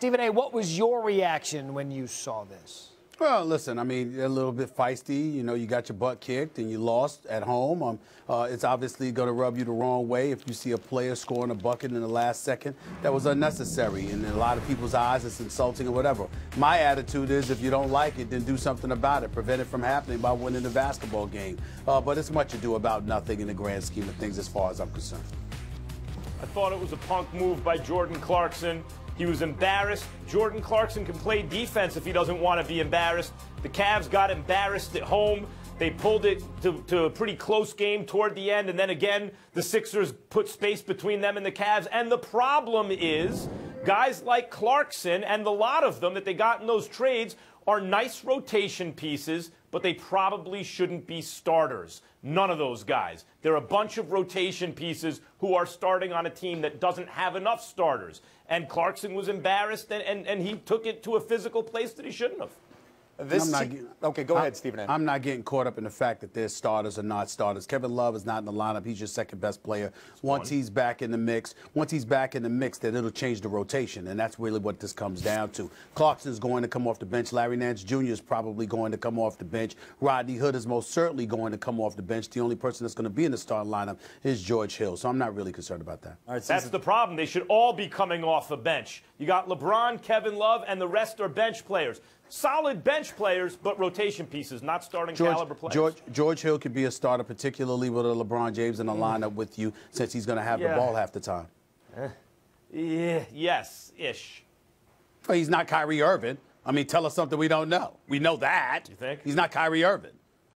Stephen A., what was your reaction when you saw this? Well, listen, I mean, a little bit feisty. You know, you got your butt kicked and you lost at home. Um, uh, it's obviously going to rub you the wrong way if you see a player scoring a bucket in the last second. That was unnecessary. And in a lot of people's eyes, it's insulting or whatever. My attitude is if you don't like it, then do something about it. Prevent it from happening by winning the basketball game. Uh, but it's much ado about nothing in the grand scheme of things as far as I'm concerned. I thought it was a punk move by Jordan Clarkson. He was embarrassed. Jordan Clarkson can play defense if he doesn't want to be embarrassed. The Cavs got embarrassed at home. They pulled it to, to, a pretty close game toward the end, and then again, the Sixers put space between them and the Cavs. And the problem is, guys like Clarkson and the lot of them that they got in those trades are nice rotation pieces, but they probably shouldn't be starters. None of those guys. They're a bunch of rotation pieces who are starting on a team that doesn't have enough starters. And Clarkson was embarrassed, and, and, and he took it to a physical place that he shouldn't have. This getting, okay, go I'm, ahead, Stephen. I'm not getting caught up in the fact that their starters are not starters. Kevin Love is not in the lineup. He's your second best player. Once one. he's back in the mix, once he's back in the mix, then it'll change the rotation, and that's really what this comes down to. Clarkson's going to come off the bench. Larry Nance Jr. is probably going to come off the bench. Rodney Hood is most certainly going to come off the bench. The only person that's going to be in the starting lineup is George Hill, so I'm not really concerned about that. All right, that's the problem. They should all be coming off the bench. You got LeBron, Kevin Love, and the rest are bench players solid bench players, but rotation pieces, not starting George, caliber players. George, George Hill could be a starter, particularly with a LeBron James in the mm. lineup with you, since he's going to have yeah. the ball half the time. Uh, yeah, yes, ish. Well, he's not Kyrie Irving. I mean, tell us something we don't know. We know that. You think? He's not Kyrie Irving.